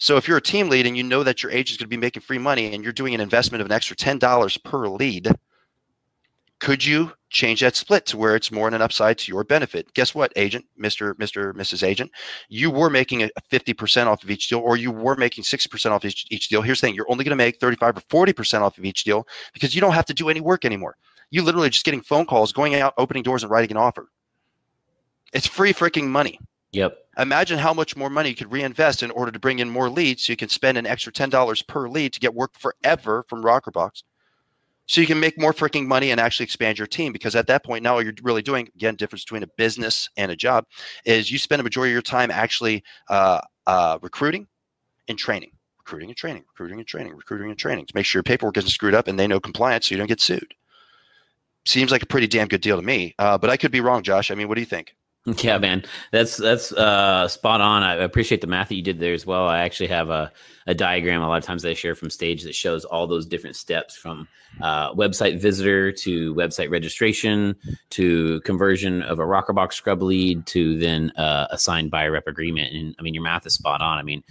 So if you're a team lead and you know that your agent is going to be making free money and you're doing an investment of an extra $10 per lead, could you change that split to where it's more in an upside to your benefit? Guess what, agent, Mr. Mr. Mrs. Agent, you were making a 50% off of each deal, or you were making 60% off each, each deal. Here's the thing: you're only going to make 35 or 40% off of each deal because you don't have to do any work anymore. You literally just getting phone calls, going out, opening doors, and writing an offer. It's free freaking money. Yep. Imagine how much more money you could reinvest in order to bring in more leads so you can spend an extra $10 per lead to get work forever from rokrbox. So you can make more freaking money and actually expand your team because at that point now what you're really doing again difference between a business and a job is you spend a majority of your time actually uh, uh, recruiting and training recruiting and training recruiting and training recruiting and training to make sure your paperwork isn't screwed up and they know compliance so you don't get sued seems like a pretty damn good deal to me uh, but i could be wrong josh i mean what do you think Yeah, man, that's that's uh, spot on. I appreciate the math that you did there as well. I actually have a, a diagram a lot of times I share from stage that shows all those different steps from uh, website visitor to website registration to conversion of a rokrbox scrub lead to then uh, a signed buyer rep agreement. And I mean, your math is spot on. I mean,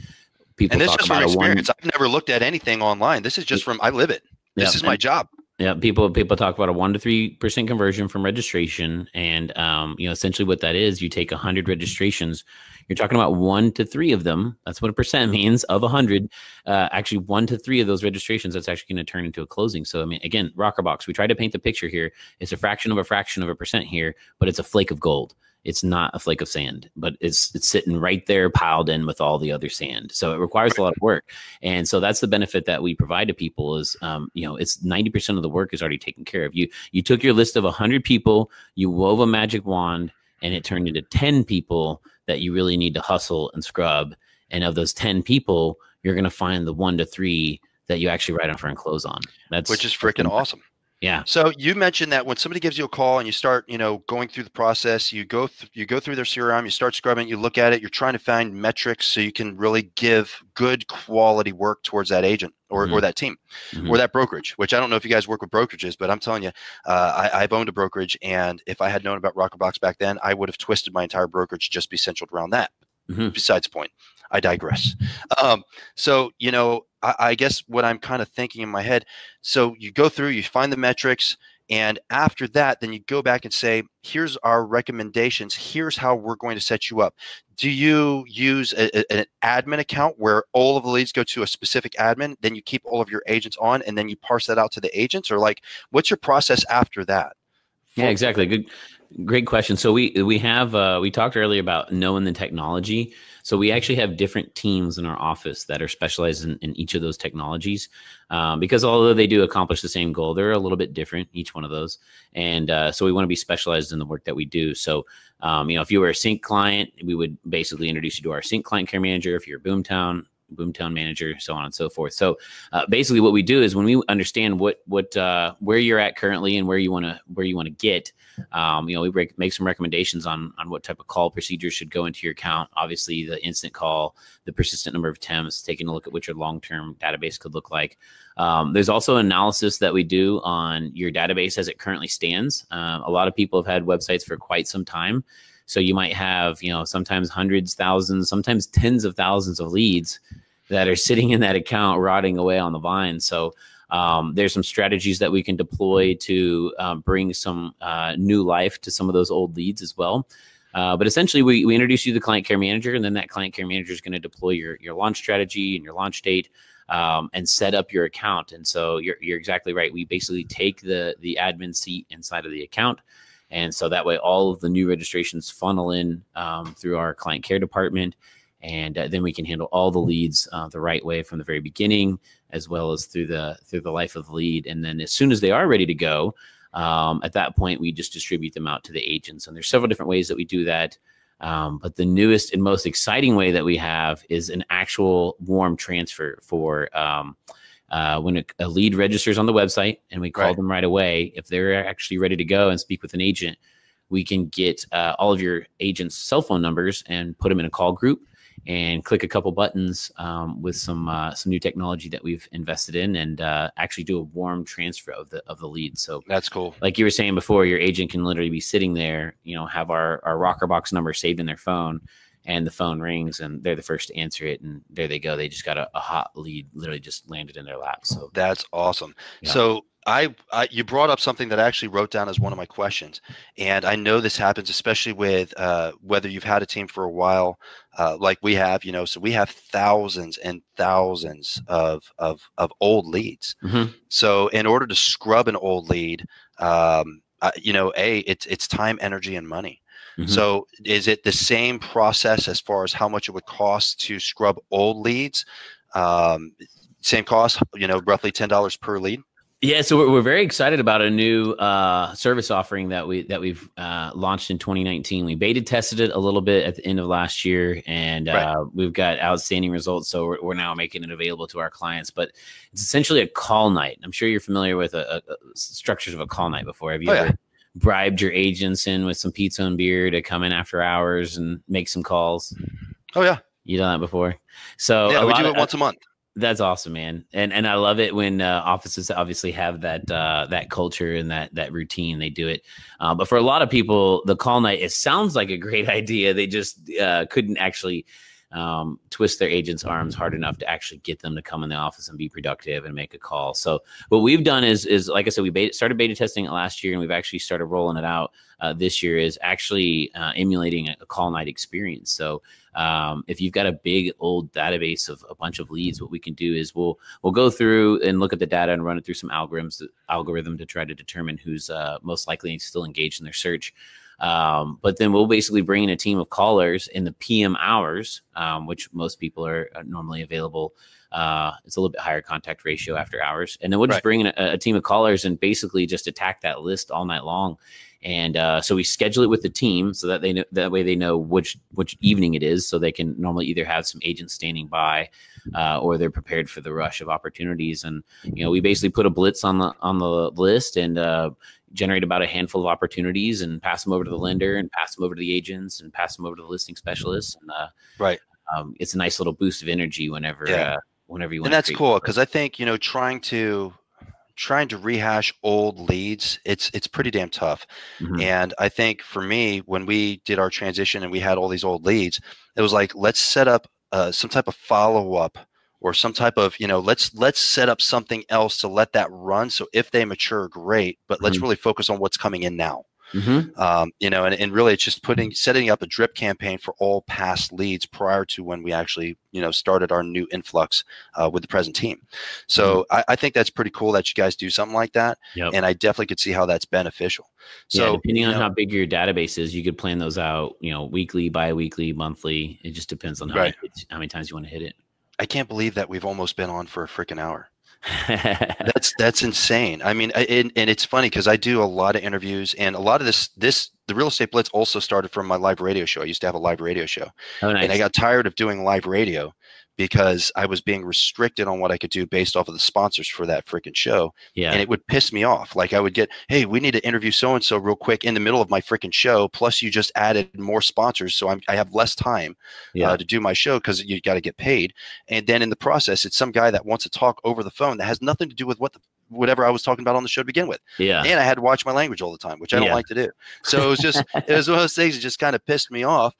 people and this talk is about from experience. One... I've never looked at anything online. This is just from I live it. This yeah, is my job. Yeah, people people talk about a one to three percent conversion from registration, and um, you know essentially what that is. You take hundred registrations, you're talking about one to three of them. That's what a percent means of hundred. Uh, actually, one to three of those registrations that's actually going to turn into a closing. So I mean, again, rokrbox. We try to paint the picture here. It's a fraction of a fraction of a percent here, but it's a flake of gold. It's not a flake of sand, but it's it's sitting right there piled in with all the other sand. So it requires a lot of work, and so that's the benefit that we provide to people is, um, you know, it's ninety percent of the work is already taken care of. You you took your list of hundred people, you wove a magic wand, and it turned into ten people that you really need to hustle and scrub. And of those ten people, you're going to find the one to three that you actually write on front close on. That's which is freaking awesome. Yeah. So you mentioned that when somebody gives you a call and you start, you know, going through the process, you go th- you go through their CRM, you start scrubbing, you look at it, you're trying to find metrics so you can really give good quality work towards that agent or, mm-hmm. or that team mm-hmm. or that brokerage. Which I don't know if you guys work with brokerages, but I'm telling you, uh, I, have owned a brokerage, and if I had known about rokrbox back then, I would have twisted my entire brokerage just be centered around that. Mm-hmm. Besides point, I digress. Um, so you know, I, I guess what I'm kind of thinking in my head. So you go through, you find the metrics, and after that, then you go back and say, here's our recommendations. Here's how we're going to set you up. Do you use a, a, an admin account where all of the leads go to a specific admin? Then you keep all of your agents on and then you parse that out to the agents? Or like, what's your process after that? Yeah, exactly. Good, great question. So we we have uh, we talked earlier about knowing the technology. So we actually have different teams in our office that are specialized in, in each of those technologies, um, because although they do accomplish the same goal, they're a little bit different each one of those, and uh, so we want to be specialized in the work that we do. So, um, you know, if you were a sync client, we would basically introduce you to our sync client care manager. If you're a Boomtown, boomtown manager so on and so forth. So uh, basically what we do is when we understand what what uh, where you're at currently and where you want to where you want to get um, you know we break, make some recommendations on on what type of call procedures should go into your account. Obviously the instant call the persistent number of attempts taking a look at what your long-term database could look like. Um, there's also analysis that we do on your database as it currently stands. Um, a lot of people have had websites for quite some time so you might have, you know, sometimes hundreds, thousands, sometimes tens of thousands of leads that are sitting in that account rotting away on the vine. So um, there's some strategies that we can deploy to um, bring some uh, new life to some of those old leads as well. Uh, but essentially, we, we introduce you to the client care manager, and then that client care manager is going to deploy your, your launch strategy and your launch date um, and set up your account. And so you're, you're exactly right. We basically take the, the admin seat inside of the account. And so that way, all of the new registrations funnel in um, through our client care department. And uh, then we can handle all the leads uh, the right way from the very beginning, as well as through the through the life of the lead. And then as soon as they are ready to go, um, at that point we just distribute them out to the agents. And there's several different ways that we do that. Um, but the newest and most exciting way that we have is an actual warm transfer for um, uh, when a, a, lead registers on the website and we call right. them right away, if they're actually ready to go and speak with an agent, we can get uh, all of your agents' cell phone numbers and put them in a call group and click a couple buttons um, with some uh, some new technology that we've invested in and uh, actually do a warm transfer of the of the lead. So that's cool. Like you were saying before, your agent can literally be sitting there, you know, have our our rokrbox number saved in their phone and the phone rings and they're the first to answer it and there they go they just got a, a hot lead literally just landed in their lap so that's awesome yeah. so I, I, you brought up something that I actually wrote down as one of my questions, and I know this happens especially with uh, whether you've had a team for a while, uh, like we have. You know, so we have thousands and thousands of of, of old leads. Mm-hmm. So in order to scrub an old lead, um, uh, you know, a it's it's time, energy, and money. Mm-hmm. So is it the same process as far as how much it would cost to scrub old leads? Um, same cost, you know, roughly ten dollars per lead. Yeah, so we're, we're very excited about a new uh, service offering that we that we've uh, launched in 2019. We beta tested it a little bit at the end of last year, and right. uh, we've got outstanding results. So we're, we're, now making it available to our clients. But it's essentially a call night. I'm sure you're familiar with a, a, a structures of a call night before. Have you oh, ever? Yeah bribed your agents in with some pizza and beer to come in after hours and make some calls. Oh yeah, you done that before? So yeah, we do it of, once a month. That's awesome, man, and and I love it when uh, offices obviously have that uh, that culture and that that routine. They do it, uh, but for a lot of people, the call night it sounds like a great idea. They just uh, couldn't actually um, twist their agents' arms hard enough to actually get them to come in the office and be productive and make a call. So what we've done is, is like I said, we beta, started beta testing it last year and we've actually started rolling it out uh, this year is actually uh, emulating a, call night experience. So um, if you've got a big old database of a bunch of leads, what we can do is we'll we'll go through and look at the data and run it through some algorithms algorithm to try to determine who's uh, most likely still engaged in their search. Um, but then we'll basically bring in a team of callers in the PM hours, um, which most people are normally available. Uh, it's a little bit higher contact ratio after hours. And then we'll just right. bring in a, a, team of callers and basically just attack that list all night long. And uh, so we schedule it with the team so that they know that way they know which which evening it is, so they can normally either have some agents standing by, uh, or they're prepared for the rush of opportunities. And you know, we basically put a blitz on the on the list and uh, generate about a handful of opportunities and pass them over to the lender and pass them over to the agents and pass them over to the listing specialists. And uh, right, um, it's a nice little boost of energy whenever yeah. uh, whenever you want. And that's cool because I think you know trying to trying to rehash old leads it's it's pretty damn tough mm-hmm. and i think for me when we did our transition and we had all these old leads it was like let's set up uh, some type of follow-up or some type of you know let's let's set up something else to let that run so if they mature great but let's mm-hmm. really focus on what's coming in now mm-hmm. um, you know and, and really it's just putting setting up a drip campaign for all past leads prior to when we actually you know started our new influx uh, with the present team so mm-hmm. I, I, think that's pretty cool that you guys do something like that yep. and i definitely could see how that's beneficial so yeah, depending on know, how big your database is you could plan those out you know weekly bi-weekly monthly it just depends on how, right. many, how many times you want to hit it I can't believe that we've almost been on for a freaking hour. that's that's insane. I mean, and, and it's funny because I do a lot of interviews, and a lot of this this the real estate blitz also started from my live radio show. I used to have a live radio show, oh, nice. and I got tired of doing live radio, because I was being restricted on what I could do based off of the sponsors for that freaking show. Yeah. And it would piss me off. Like I would get, hey, we need to interview so and so real quick in the middle of my freaking show. Plus, you just added more sponsors, so I'm, I have less time yeah. uh, to do my show because you got to get paid. And then in the process, it's some guy that wants to talk over the phone that has nothing to do with what the whatever I was talking about on the show to begin with. Yeah. And I had to watch my language all the time, which I don't yeah. like to do. So it was just it was one of those things that just kind of pissed me off.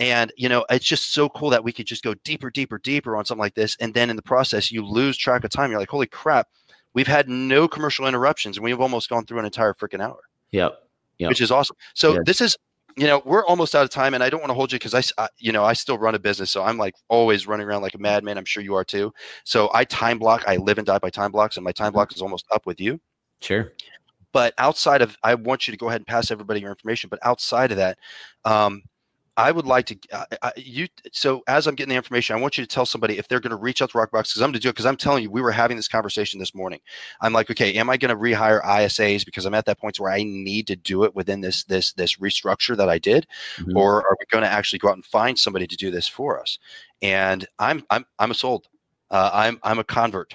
And you know, it's just so cool that we could just go deeper, deeper, deeper on something like this. And then in the process, you lose track of time. You're like, holy crap, we've had no commercial interruptions, and we've almost gone through an entire freaking hour. Yep. yep. Which is awesome. So this is you know we're almost out of time and i don't want to hold you because I, I, you know i still run a business so i'm like always running around like a madman i'm sure you are too so i time block i live and die by time blocks and my time mm-hmm. block is almost up with you sure but outside of i want you to go ahead and pass everybody your information but outside of that um, I would like to uh, I, you. So as I'm getting the information, I want you to tell somebody if they're going to reach out to rokrbox because I'm going to do it because I'm telling you, we were having this conversation this morning. I'm like, okay, am I going to rehire ISAs because I'm at that point where I need to do it within this this this restructure that I did, mm-hmm. or are we going to actually go out and find somebody to do this for us? And I'm I'm I'm a sold. Uh, I'm I'm a convert.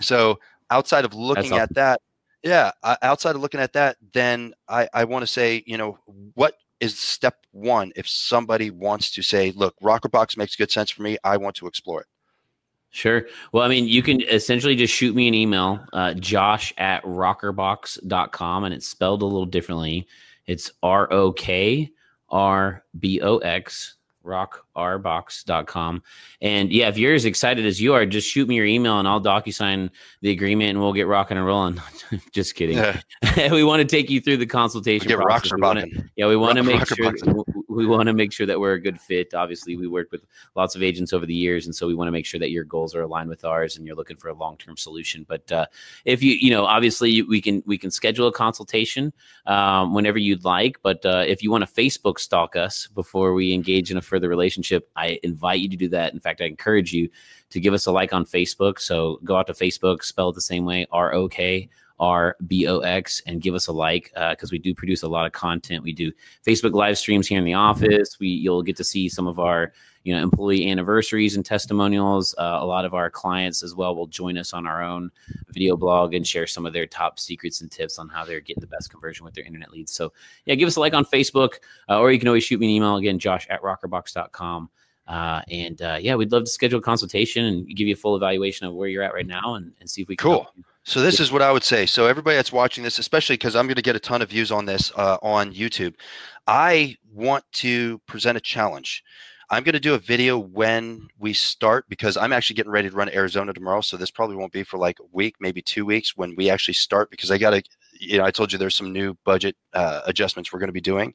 So outside of looking awesome. at that, yeah, outside of looking at that, then I I want to say, you know, what is step one if somebody wants to say, look, rokrbox makes good sense for me. I want to explore it. Sure. Well, I mean, you can essentially just shoot me an email, uh, josh at rokrbox.com, and it's spelled a little differently. It's R O K R B O X rokrbox.com. And yeah, if you're as excited as you are, just shoot me your email and I'll DocuSign the agreement and we'll get rocking and rolling. just kidding. Yeah. we want to take you through the consultation we'll process. We wanna, yeah, we want to make sure we want to make sure that we're a good fit. Obviously, we work with lots of agents over the years, and so we want to make sure that your goals are aligned with ours and you're looking for a long-term solution. But uh, if you, you know, obviously we can we can schedule a consultation um, whenever you'd like. But uh, if you want to Facebook stalk us before we engage in a further relationship, I invite you to do that. In fact, I encourage you to give us a like on Facebook. So go out to Facebook, spell it the same way, R O K R B O X, and give us a like because uh, we do produce a lot of content. We do Facebook live streams here in the office. We you'll get to see some of our you know employee anniversaries and testimonials. Uh, a lot of our clients as well will join us on our own video blog and share some of their top secrets and tips on how they're getting the best conversion with their internet leads. So yeah, give us a like on Facebook, uh, or you can always shoot me an email again, Josh at rokrbox.com. Uh, and uh, yeah, we'd love to schedule a consultation and give you a full evaluation of where you're at right now and, and see if we can cool. So this is what I would say. So everybody that's watching this, especially because I'm going to get a ton of views on this uh, on YouTube, I want to present a challenge. I'm going to do a video when we start because I'm actually getting ready to run Arizona tomorrow. So this probably won't be for like a week, maybe two weeks when we actually start because I got to, you know, I told you there's some new budget uh, adjustments we're going to be doing.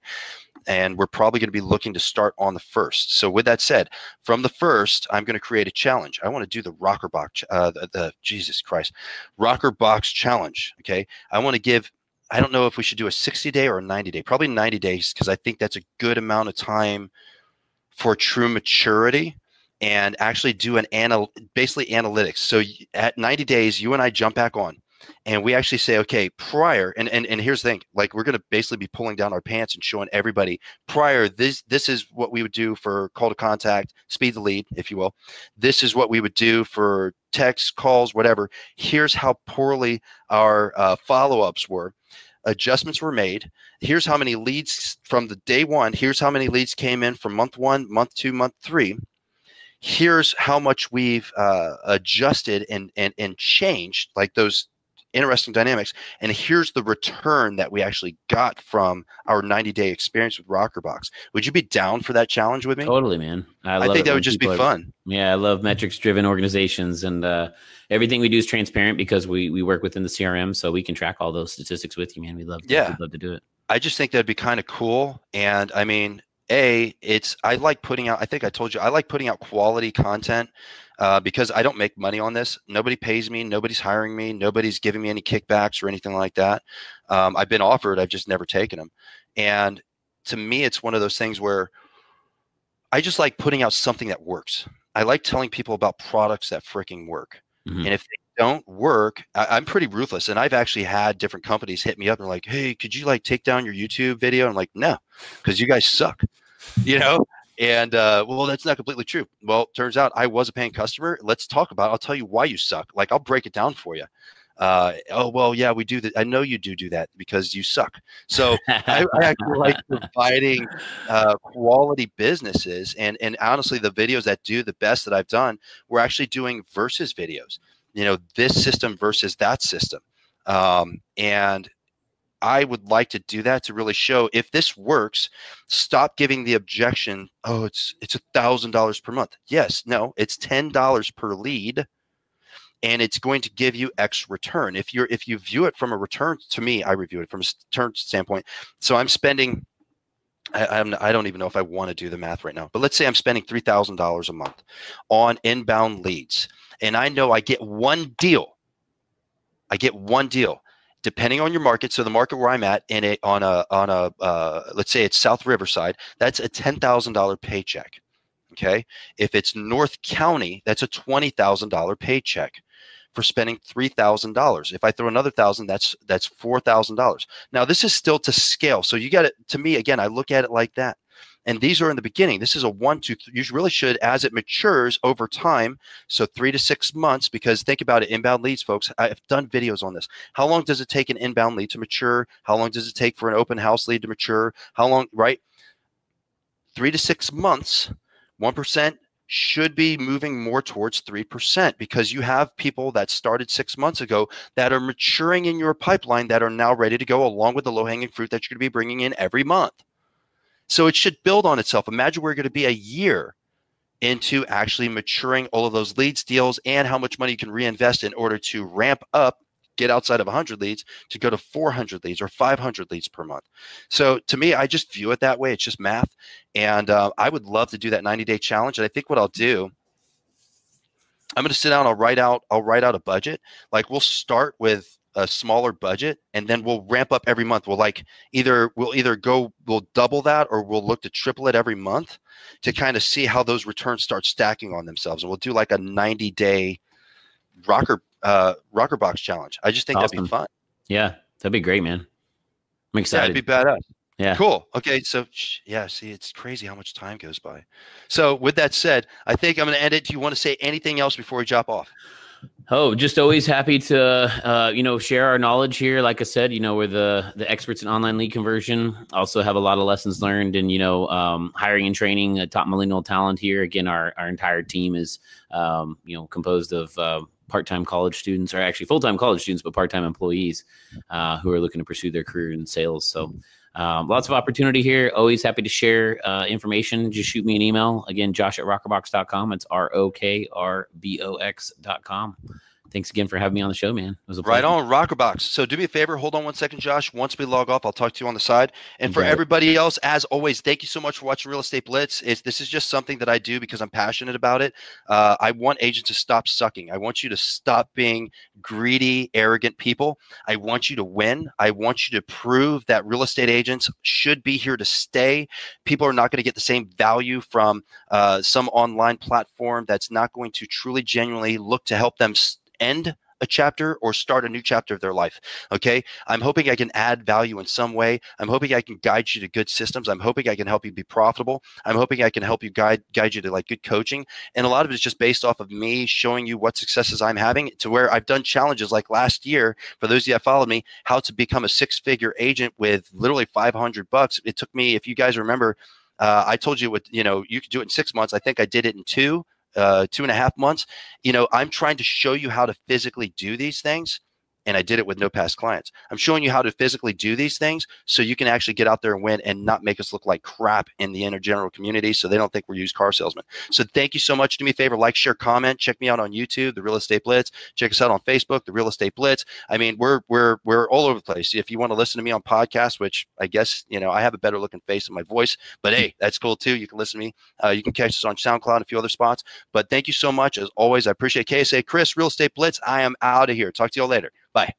And we're probably going to be looking to start on the first. So with that said, from the first, I'm going to create a challenge. I want to do the rokrbox, uh, the, the Jesus Christ, rokrbox challenge. Okay, I want to give I don't know if we should do a 60 day or a 90 day, probably 90 days, because I think that's a good amount of time for true maturity and actually do an anal basically analytics. So at 90 days, you and I jump back on and we actually say, okay, prior, and, and, and here's the thing, like we're going to basically be pulling down our pants and showing everybody prior, this, this is what we would do for call to contact, speed the lead, if you will. This is what we would do for text, calls, whatever. Here's how poorly our uh, follow-ups were adjustments were made. Here's how many leads from the day one. Here's how many leads came in from month one, month two, month three. Here's how much we've uh, adjusted and, and and changed, like those interesting dynamics. And here's the return that we actually got from our 90 day experience with rokrbox. Would you be down for that challenge with me? Totally, man. I, I think that would just be are, fun. Yeah, I love metrics driven organizations and uh, everything we do is transparent because we we work within the CRM, so we can track all those statistics with you, man. We love, to, yeah, love to do it. I just think that'd be kind of cool. And I mean, a it's I like putting out. I think I told you I like putting out quality content uh, because I don't make money on this. Nobody pays me. Nobody's hiring me. Nobody's giving me any kickbacks or anything like that. Um, I've been offered. I've just never taken them. And to me, it's one of those things where I just like putting out something that works. I like telling people about products that freaking work. Mm-hmm. And if they don't work, I, am pretty ruthless. And I've actually had different companies hit me up and like, hey, could you like take down your YouTube video? I'm like, no, because you guys suck. You know, and uh, well, that's not completely true. Well, turns out I was a paying customer. Let's talk about. It. I'll tell you why you suck. Like I'll break it down for you. Uh, oh well, yeah, we do that. I know you do do that because you suck. So I, I, actually like providing uh, quality businesses, and and honestly, the videos that do the best that I've done, we're actually doing versus videos. You know, this system versus that system, um, and I would like to do that to really show if this works, stop giving the objection, oh, it's it's a thousand dollars per month. Yes, no, it's ten dollars per lead, and it's going to give you X return. If you're if you view it from a return to me, I review it from a return standpoint. So I'm spending I, I'm, I don't even know if I want to do the math right now, but let's say I'm spending $3,000 a month on inbound leads, and I know I get one deal. I get one deal depending on your market. So the market where I'm at in a on a on a uh, let's say it's South Riverside, that's a ten thousand dollar paycheck. Okay, if it's North County, that's a twenty thousand dollar paycheck for spending three thousand dollars. If I throw another thousand, that's that's four thousand dollars. Now this is still to scale. So you got it. To me, again, I look at it like that. And these are in the beginning. This is a one, two, three. You really should, as it matures over time, so three to six months, because think about it, inbound leads, folks. I've done videos on this. How long does it take an inbound lead to mature? How long does it take for an open house lead to mature? How long, right? Three to six months, 1% should be moving more towards 3% because you have people that started six months ago that are maturing in your pipeline that are now ready to go along with the low hanging fruit that you're going to be bringing in every month. So it should build on itself. Imagine we're going to be a year into actually maturing all of those leads, deals, and how much money you can reinvest in order to ramp up, get outside of 100 leads to go to 400 leads or 500 leads per month. So to me, I just view it that way. It's just math. And uh, I would love to do that 90 day challenge. And I think what I'll do, I'm going to sit down. I'll write out. I'll write out a budget. Like we'll start with a smaller budget and then we'll ramp up every month we'll like either we'll either go we'll double that or we'll look to triple it every month to kind of see how those returns start stacking on themselves and we'll do like a 90 day rocker uh rokrbox challenge i just think awesome. that'd be fun yeah that'd be great man i'm excited yeah, that'd be badass yeah. Cool. Okay. So, yeah, see, it's crazy how much time goes by. So, with that said, I think I'm going to end it. Do you want to say anything else before we drop off? Oh, just always happy to uh, you know share our knowledge here. Like I said, you know we're the the experts in online lead conversion. Also have a lot of lessons learned in you know um, hiring and training a top millennial talent here. Again, our our entire team is um, you know composed of uh, part time college students, or actually full time college students, but part time employees uh, who are looking to pursue their career in sales. So um, lots of opportunity here. Always happy to share uh, information. Just shoot me an email. Again, josh at rokrbox.com. It's R O K R B O X.com thanks again for having me on the show, man. It was a right on rokrbox. So do me a favor, hold on one second, Josh. Once we log off, I'll talk to you on the side. And for everybody else, as always, thank you so much for watching Real Estate Blitz. It's, this is just something that I do because I'm passionate about it. Uh, I want agents to stop sucking. I want you to stop being greedy, arrogant people. I want you to win. I want you to prove that real estate agents should be here to stay. People are not going to get the same value from uh, some online platform that's not going to truly, genuinely look to help them end a chapter or start a new chapter of their life. Okay. I'm hoping I can add value in some way. I'm hoping I can guide you to good systems. I'm hoping I can help you be profitable. I'm hoping I can help you guide guide you to like good coaching. And a lot of it is just based off of me showing you what successes I'm having to where I've done challenges like last year for those of you that followed me, how to become a six figure agent with literally 500 bucks. It took me, if you guys remember, uh, I told you what, you know, you could do it in six months. I think I did it in two uh, two and a half months. You know, I'm trying to show you how to physically do these things and I did it with no past clients. I'm showing you how to physically do these things so you can actually get out there and win and not make us look like crap in the inner general community so they don't think we're used car salesmen. So thank you so much. Do me a favor, like, share, comment. Check me out on YouTube, The Real Estate Blitz. Check us out on Facebook, The Real Estate Blitz. I mean, we're we're we're all over the place. If you want to listen to me on podcasts, which I guess you know I have a better looking face in my voice, but hey, that's cool too. You can listen to me. Uh, you can catch us on SoundCloud and a few other spots. But thank you so much as always. I appreciate KSA Chris Real Estate Blitz. I am out of here. Talk to you all later. Bye.